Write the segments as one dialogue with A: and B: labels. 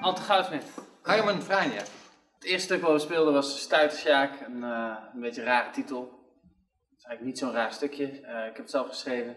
A: Ante Goudsmit.
B: Harman Franja.
A: Het eerste stuk wat we speelden was Stuitersjaak, een, eh, een beetje een rare titel. Het is eigenlijk niet zo'n raar stukje. Eh, ik heb het zelf geschreven.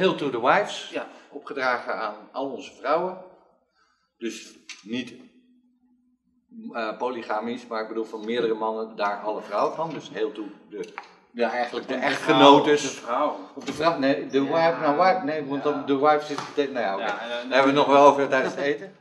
B: Hail to the Wives,
A: Ja.
B: opgedragen aan al onze vrouwen. Dus niet eh, polygamisch, maar ik bedoel van meerdere mannen, daar alle vrouwen van. Dus heel to de, de, eigenlijk de
A: De
B: echtgenotes.
A: vrouw.
B: Of de vrouw, nee, de
A: Ja.
B: wife, nou wife, nee, want
A: Ja.
B: dan de wife betekent, nou ja, Daar hebben we het nog wel over tijdens het eten.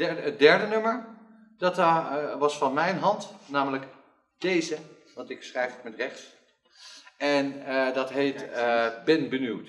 B: Derde, het derde nummer, dat eh, was van mijn hand, namelijk deze, want ik schrijf het met rechts. En eh, dat heet eh, Ben Benieuwd.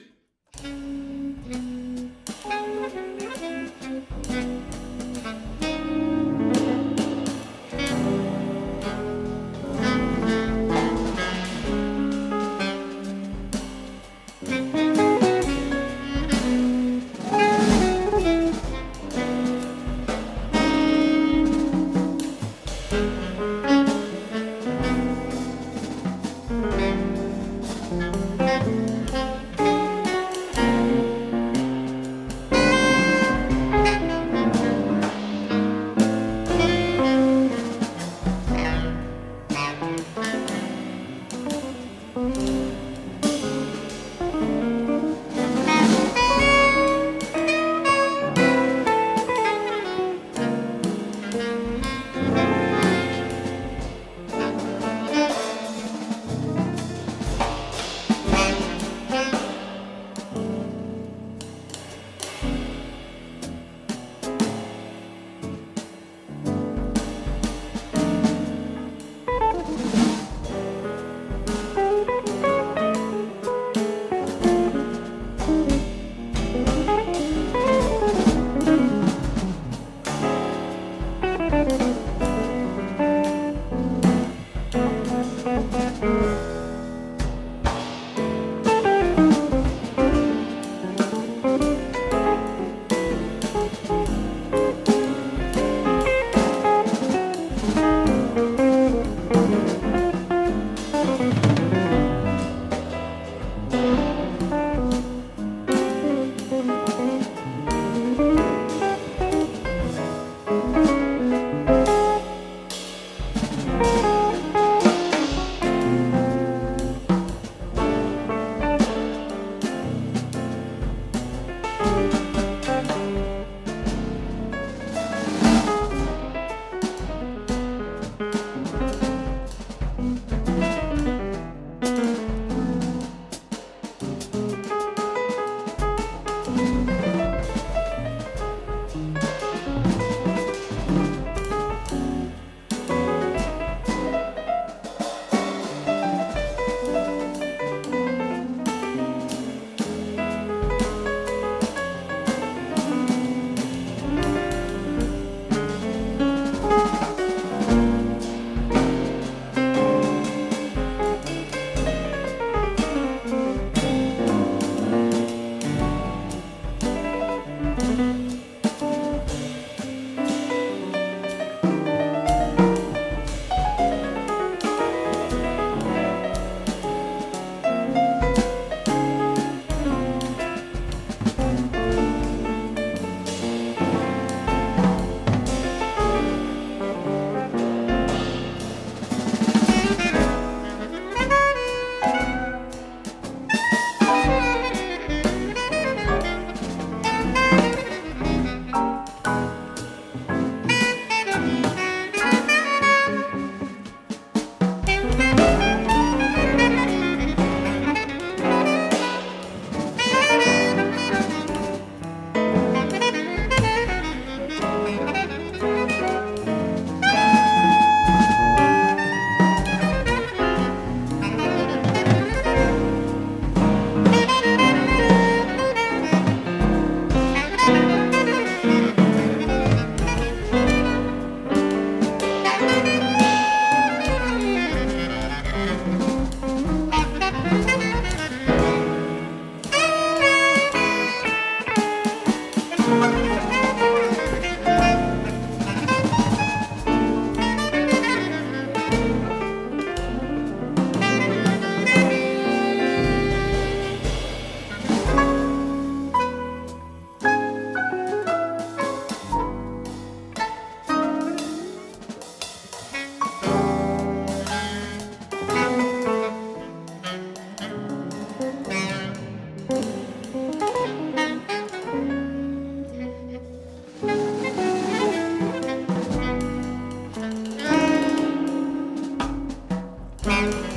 A: Bye.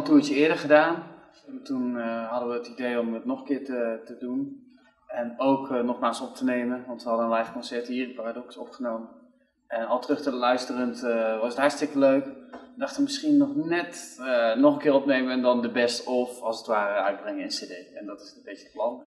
A: Een toertje eerder gedaan. En toen eh, hadden we het idee om het nog een keer te, te doen. En ook eh, nogmaals op te nemen, want we hadden een live concert hier in Paradox opgenomen. En al terug te luisterend eh, was het hartstikke leuk. We dachten misschien nog net nog een keer opnemen en dan de best of als het ware uitbrengen in CD. En dat is een beetje het plan.